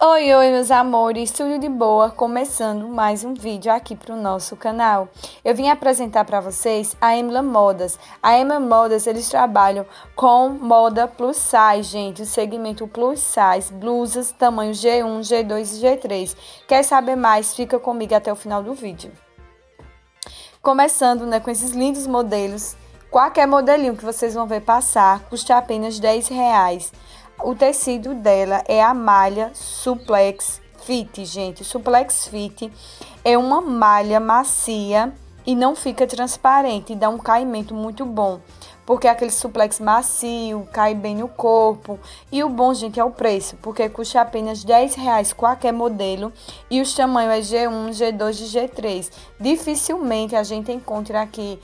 Oi, oi, meus amores, tudo de boa? Começando mais um vídeo aqui para o nosso canal. Eu vim apresentar para vocês a Emla Modas. A Emla Modas, eles trabalham com moda plus size, gente, o segmento plus size, blusas tamanho G1, G2 e G3. Quer saber mais? Fica comigo até o final do vídeo. Começando, né, com esses lindos modelos. Qualquer modelinho que vocês vão ver passar, custa apenas 10 reais. O tecido dela é a malha Suplex Fit, gente. Suplex Fit é uma malha macia e não fica transparente, dá um caimento muito bom. Porque é aquele suplex macio, cai bem no corpo. E o bom, gente, é o preço, porque custa apenas 10 reais qualquer modelo. E os tamanhos é G1, G2 e G3. Dificilmente a gente encontra aqui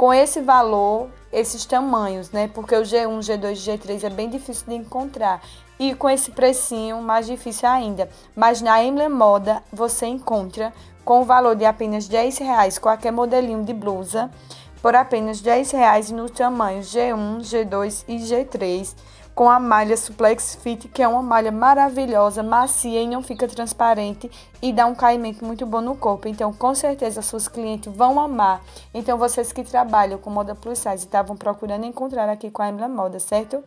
com esse valor, esses tamanhos, né? Porque o G1, G2 e G3 é bem difícil de encontrar. E com esse precinho, mais difícil ainda. Mas na Emblem Moda você encontra com o valor de apenas 10 reais qualquer modelinho de blusa por apenas 10 reais no tamanho G1, G2 e G3 com a malha Suplex Fit, que é uma malha maravilhosa, macia e não fica transparente e dá um caimento muito bom no corpo. Então, com certeza, suas clientes vão amar. Então, vocês que trabalham com moda plus size estavam procurando encontrar aqui com a Emblem Moda, certo?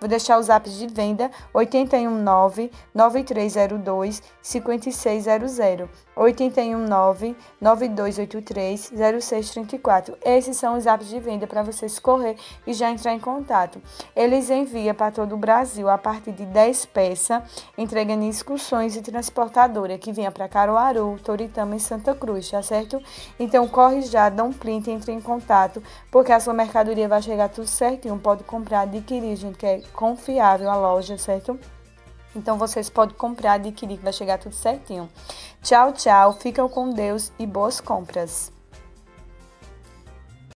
Vou deixar os apps de venda 819 9302 5600 819 9283 0634. Esses são os apps de venda para vocês correr e já entrar em contato. Eles enviam para todo o Brasil a partir de 10 peças, entregando em excursões e transportadora que venha para Caruaru, Toritama e Santa Cruz, tá certo? Então corre já, dá um print, entre em contato, porque a sua mercadoria vai chegar tudo certinho. Pode comprar, adquirir, gente, que é confiável a loja, certo? Então vocês podem comprar, adquirir, que vai chegar tudo certinho. Tchau, tchau. Ficam com Deus e boas compras.